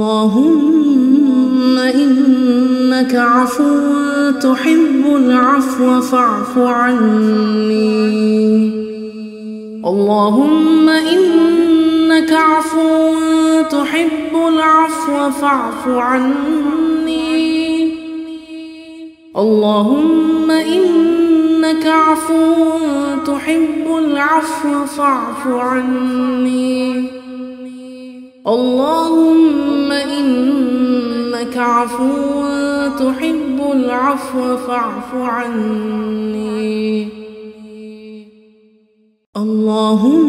اللهم إنك عفو تحب العفو فاعف عني. اللهم إنك عفو تحب العفو فاعف عني. اللهم إنك عفو تحب العفو فاعف عني. اللهم إنك عفو تحب العفو فاعف عني. اللهم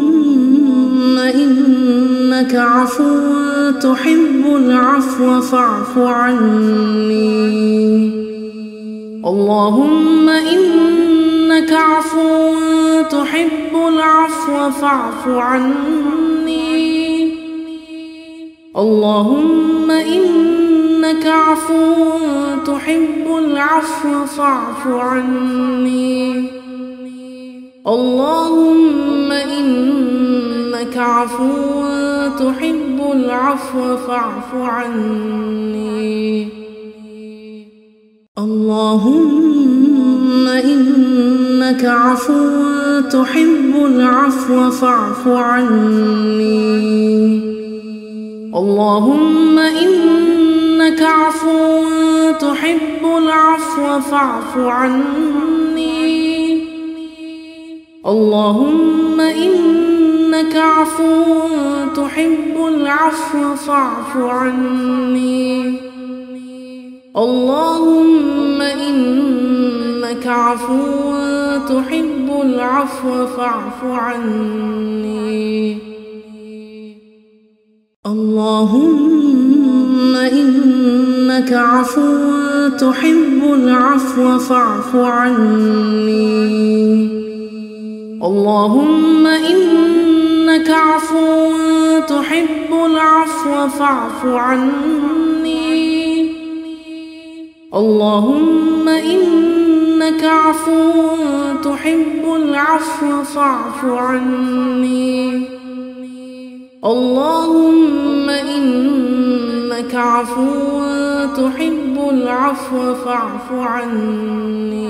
إنك عفو تحب العفو فاعف عني. اللهم إنك عفو تحب العفو فاعف عني. اللهم إنك عفو تحب العفو فاعف عني. اللهم إنك عفو تحب العفو فاعف عني. اللهم إنك عفو تحب العفو فاعف عني. اللهم إنك عفو تحب العفو فاعف عني. اللهم إنك عفو تحب العفو فاعف عني. اللهم إنك عفو تحب العفو فاعف عني. اللهم إنك عفو تحب العفو فاعف عني. اللهم إنك عفو تحب العفو فاعف عني. اللهم إنك عفو تحب العفو فاعف عني. اللهم إنك عفو تحب العفو فاعف عني.